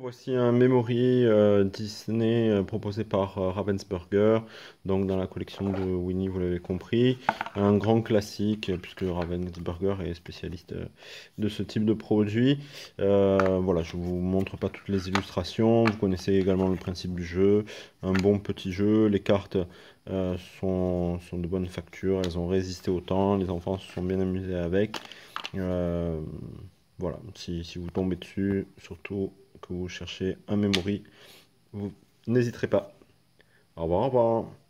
Voici un memory euh, Disney euh, proposé par euh, Ravensburger, donc dans la collection de Winnie, vous l'avez compris. Un grand classique, puisque Ravensburger est spécialiste de ce type de produit. voilà, je vous montre pas toutes les illustrations, vous connaissez également le principe du jeu. Un bon petit jeu, les cartes sont, de bonne facture, elles ont résisté au temps, les enfants se sont bien amusés avec. voilà, si vous tombez dessus, surtout vous cherchez un memory, vous n'hésiterez pas. Au revoir, au revoir.